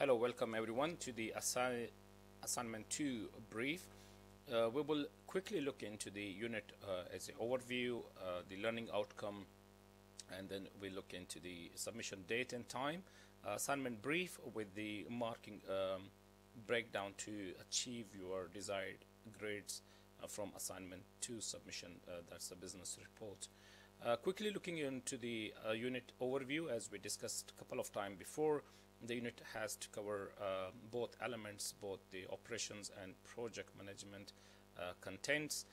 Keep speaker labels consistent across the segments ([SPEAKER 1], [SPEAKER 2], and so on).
[SPEAKER 1] Hello, welcome everyone to the assi assignment 2 brief. Uh, we will quickly look into the unit uh, as an overview, uh, the learning outcome, and then we look into the submission date and time. Uh, assignment brief with the marking um, breakdown to achieve your desired grades uh, from assignment 2 submission. Uh, that's the business report. Uh, quickly looking into the uh, unit overview, as we discussed a couple of times before, the unit has to cover uh, both elements, both the operations and project management uh, contents.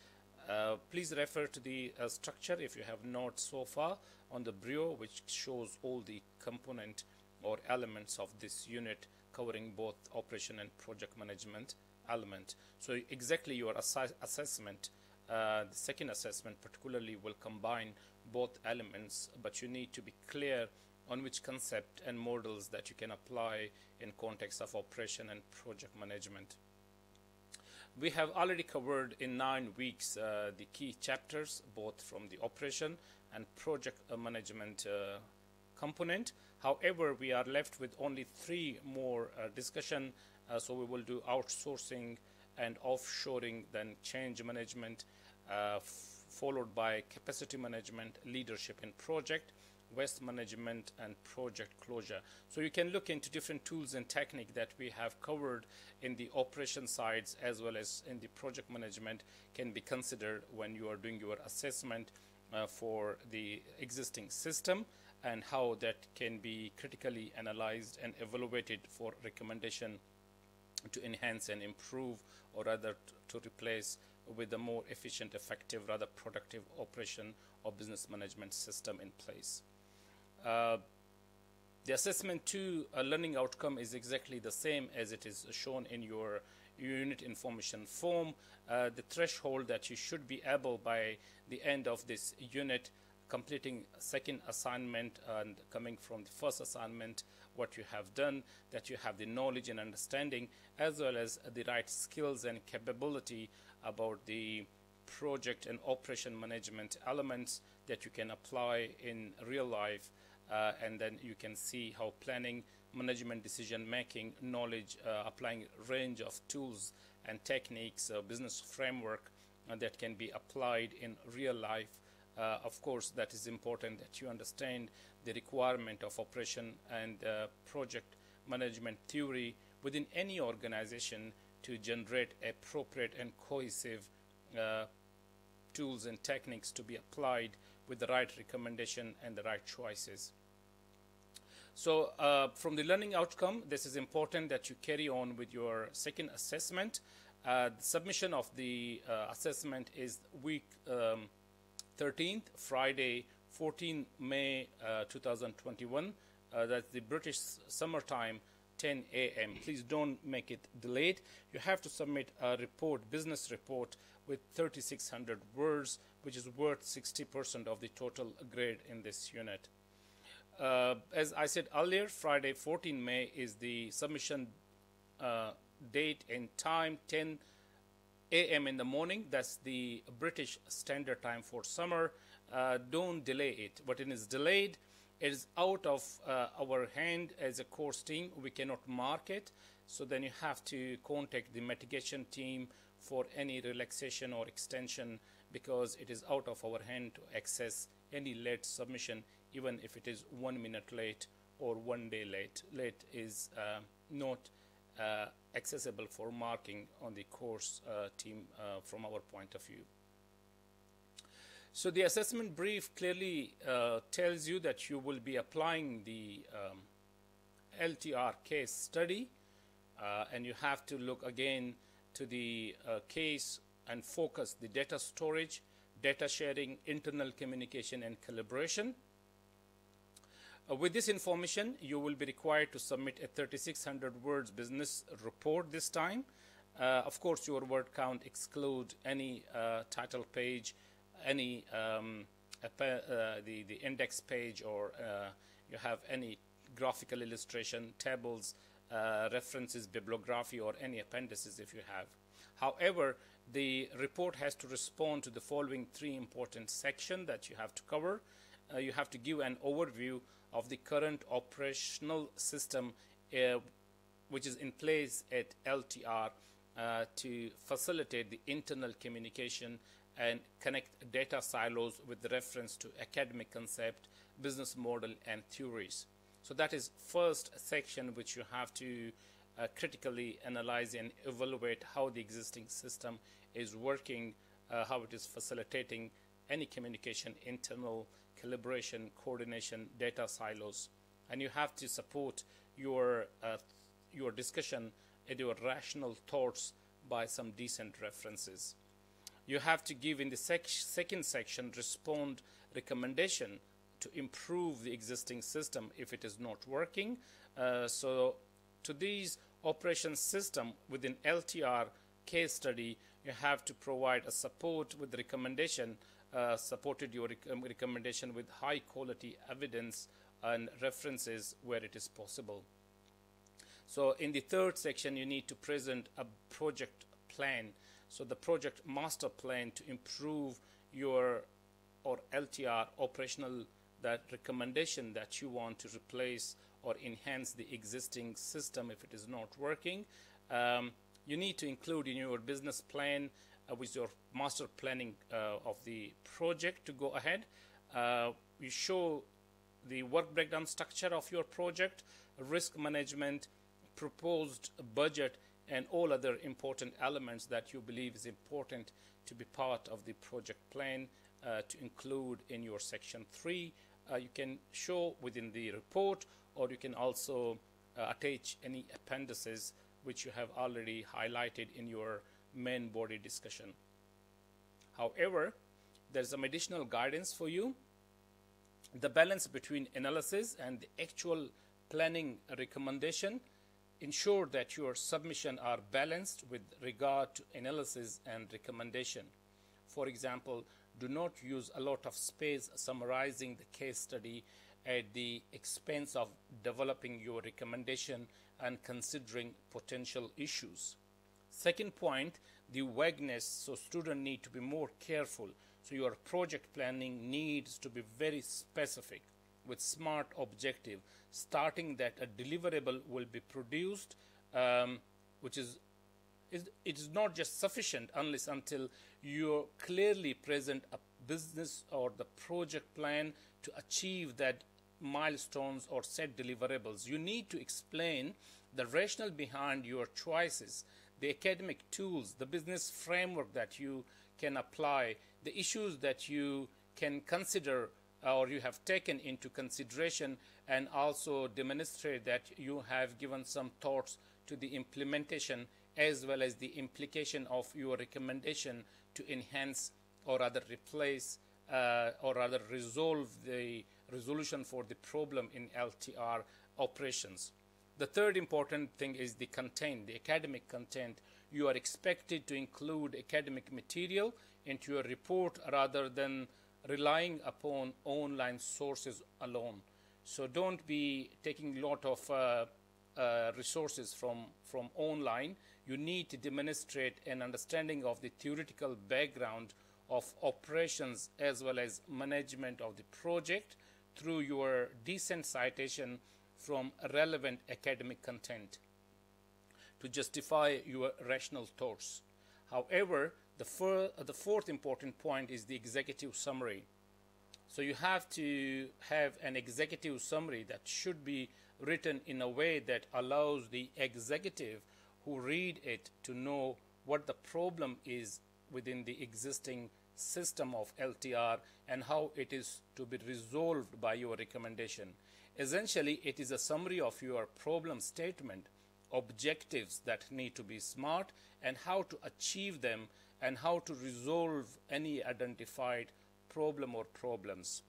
[SPEAKER 1] Uh, please refer to the uh, structure if you have not so far on the BREO, which shows all the component or elements of this unit covering both operation and project management element. So exactly your assi assessment, uh, the second assessment particularly will combine both elements, but you need to be clear on which concept and models that you can apply in context of operation and project management. We have already covered in nine weeks uh, the key chapters, both from the operation and project management uh, component. However, we are left with only three more uh, discussion, uh, so we will do outsourcing and offshoring, then change management, uh, followed by capacity management, leadership in project, waste management and project closure. So you can look into different tools and technique that we have covered in the operation sides as well as in the project management can be considered when you are doing your assessment uh, for the existing system and how that can be critically analyzed and evaluated for recommendation to enhance and improve or rather to replace with a more efficient, effective, rather productive operation or business management system in place. Uh, the assessment to a learning outcome is exactly the same as it is shown in your unit information form. Uh, the threshold that you should be able by the end of this unit completing second assignment and coming from the first assignment what you have done that you have the knowledge and understanding as well as the right skills and capability about the project and operation management elements that you can apply in real life uh, and then you can see how planning, management, decision making, knowledge, uh, applying range of tools and techniques, uh, business framework uh, that can be applied in real life. Uh, of course, that is important that you understand the requirement of operation and uh, project management theory within any organization to generate appropriate and cohesive tools and techniques to be applied with the right recommendation and the right choices. So uh, from the learning outcome, this is important that you carry on with your second assessment. Uh, the submission of the uh, assessment is week um, 13th, Friday, 14 May uh, 2021. Uh, that's the British summertime 10 a.m. Please don't make it delayed. You have to submit a report, business report, with 3,600 words, which is worth 60% of the total grade in this unit. Uh, as I said earlier, Friday, 14 May is the submission uh, date and time, 10 a.m. in the morning. That's the British Standard Time for summer. Uh, don't delay it. But it is delayed it is out of uh, our hand as a course team. We cannot mark it. So then you have to contact the mitigation team for any relaxation or extension because it is out of our hand to access any late submission, even if it is one minute late or one day late. Late is uh, not accessible for marking on the course uh, team uh, from our point of view. So the assessment brief clearly uh, tells you that you will be applying the um, LTR case study uh, and you have to look again to the uh, case and focus the data storage, data sharing, internal communication and collaboration. Uh, with this information, you will be required to submit a 3600 words business report this time. Uh, of course, your word count exclude any uh, title page, any um, uh, the the index page or uh, you have any graphical illustration, tables, uh, references, bibliography, or any appendices if you have. However, the report has to respond to the following three important sections that you have to cover. You have to give an overview of the current operational system uh, which is in place at LTR uh, to facilitate the internal communication and connect data silos with reference to academic concept, business model, and theories. So that is first section which you have to uh, critically analyze and evaluate how the existing system is working, uh, how it is facilitating any communication, internal collaboration, coordination, data silos, and you have to support your uh, your discussion and your rational thoughts by some decent references. You have to give in the sec second section respond recommendation to improve the existing system if it is not working. Uh, so to these operation system within LTR case study, you have to provide a support with recommendation, uh, supported your rec recommendation with high quality evidence and references where it is possible. So in the third section, you need to present a project plan. So the project master plan to improve your or LTR operational that recommendation that you want to replace or enhance the existing system if it is not working. Um, you need to include in your business plan uh, with your master planning uh, of the project to go ahead. Uh, you show the work breakdown structure of your project, risk management, proposed budget, and all other important elements that you believe is important to be part of the project plan uh, to include in your section 3. Uh, you can show within the report or you can also uh, attach any appendices which you have already highlighted in your main body discussion. However, there's some additional guidance for you the balance between analysis and the actual planning recommendation ensure that your submission are balanced with regard to analysis and recommendation. For example, do not use a lot of space summarizing the case study at the expense of developing your recommendation and considering potential issues. Second point, the vagueness, so students need to be more careful so your project planning needs to be very specific with smart objective, starting that a deliverable will be produced, um, which is, it is not just sufficient unless until you clearly present a business or the project plan to achieve that milestones or set deliverables. You need to explain the rationale behind your choices, the academic tools, the business framework that you can apply, the issues that you can consider or you have taken into consideration and also demonstrate that you have given some thoughts to the implementation as well as the implication of your recommendation to enhance or rather replace uh, or rather resolve the resolution for the problem in LTR operations. The third important thing is the content, the academic content. You are expected to include academic material into your report rather than relying upon online sources alone. So don't be taking a lot of uh, uh, resources from, from online. You need to demonstrate an understanding of the theoretical background of operations as well as management of the project through your decent citation from relevant academic content to justify your rational thoughts. However, the, the fourth important point is the executive summary. So you have to have an executive summary that should be written in a way that allows the executive who read it to know what the problem is within the existing system of LTR and how it is to be resolved by your recommendation. Essentially, it is a summary of your problem statement, objectives that need to be smart, and how to achieve them and how to resolve any identified problem or problems.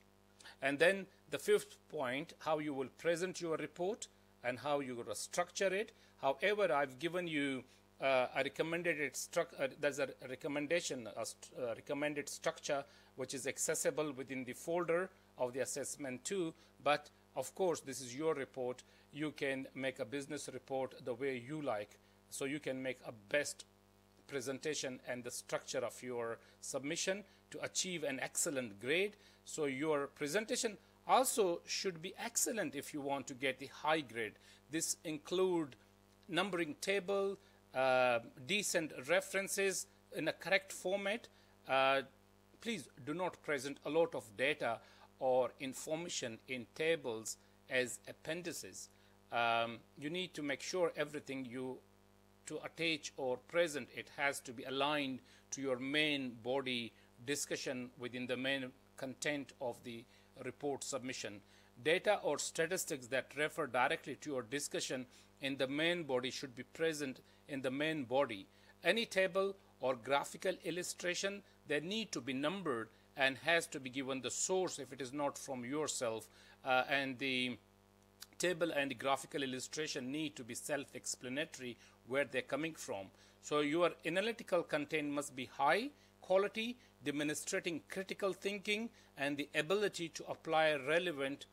[SPEAKER 1] And then the fifth point, how you will present your report and how you will structure it. However, I've given you uh, a recommended. Uh, there's a recommendation, a st uh, recommended structure, which is accessible within the folder of the assessment too. But of course, this is your report. You can make a business report the way you like. So you can make a best presentation and the structure of your submission to achieve an excellent grade. So your presentation also should be excellent if you want to get the high grade. This include numbering table, decent references in a correct format. Uh, please do not present a lot of data or information in tables as appendices. Um, you need to make sure everything you to attach or present it has to be aligned to your main body discussion within the main content of the report submission. Data or statistics that refer directly to your discussion in the main body should be present in the main body. Any table or graphical illustration they need to be numbered and has to be given the source if it is not from yourself uh, and the table and graphical illustration need to be self-explanatory where they're coming from. So your analytical content must be high quality, demonstrating critical thinking and the ability to apply relevant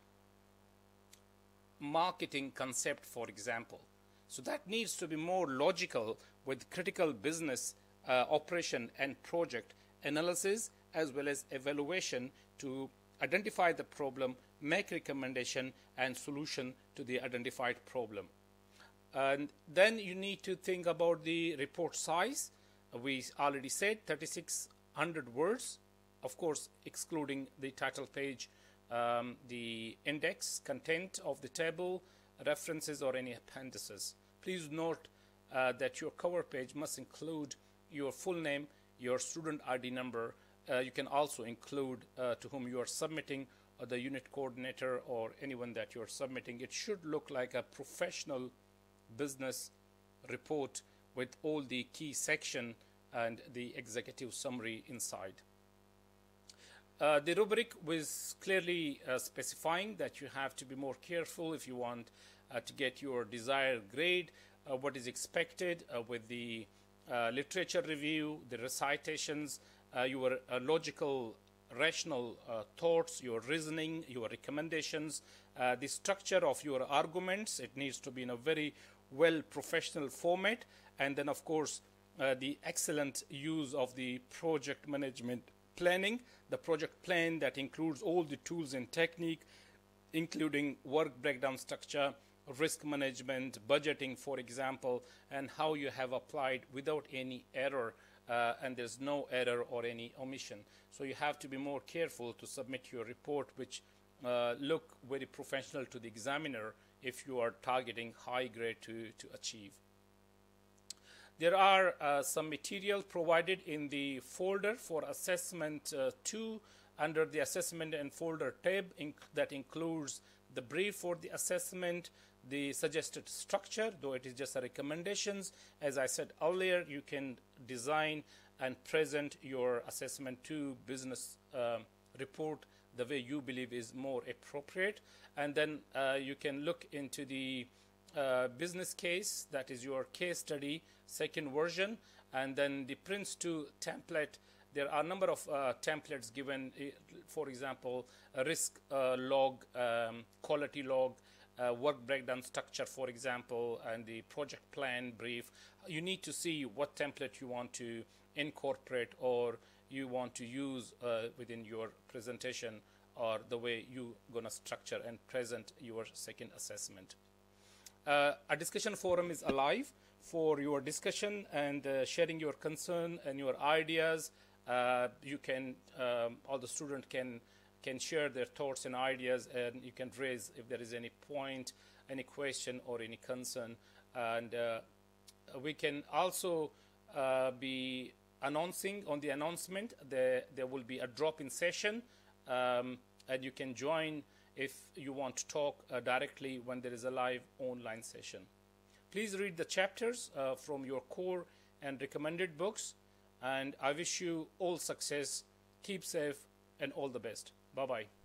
[SPEAKER 1] marketing concept, for example. So that needs to be more logical with critical business uh, operation and project analysis as well as evaluation to identify the problem, make recommendation and solution to the identified problem. And then you need to think about the report size. We already said 3600 words, of course, excluding the title page, um, the index, content of the table, references or any appendices. Please note uh, that your cover page must include your full name, your student ID number. Uh, you can also include uh, to whom you are submitting uh, the unit coordinator or anyone that you're submitting. It should look like a professional business report with all the key section and the executive summary inside. Uh, the rubric was clearly uh, specifying that you have to be more careful if you want uh, to get your desired grade, uh, what is expected uh, with the literature review, the recitations, your logical rational thoughts, your reasoning, your recommendations, the structure of your arguments. It needs to be in a very well professional format. And then, of course, the excellent use of the project management planning, the project plan that includes all the tools and technique, including work breakdown structure, risk management, budgeting, for example, and how you have applied without any error uh, and there's no error or any omission. So you have to be more careful to submit your report which uh, look very professional to the examiner if you are targeting high grade to, to achieve. There are uh, some material provided in the folder for assessment uh, 2 under the assessment and folder tab inc that includes the brief for the assessment, the suggested structure, though it is just a recommendations. As I said earlier, you can design and present your assessment 2 business uh, report the way you believe is more appropriate. And then uh, you can look into the uh, business case, that is your case study, second version, and then the Prince2 template. There are a number of uh, templates given, for example, risk uh, log, um, quality log, uh, work breakdown structure, for example, and the project plan brief, you need to see what template you want to incorporate or you want to use uh, within your presentation or the way you're going to structure and present your second assessment. Uh, a discussion forum is alive for your discussion and uh, sharing your concern and your ideas. Uh, you can, um, all the students can can share their thoughts and ideas and you can raise if there is any point, any question or any concern. And uh, we can also uh, be announcing on the announcement there, there will be a drop-in session um, and you can join if you want to talk uh, directly when there is a live online session. Please read the chapters uh, from your core and recommended books and I wish you all success, keep safe and all the best. Bye bye.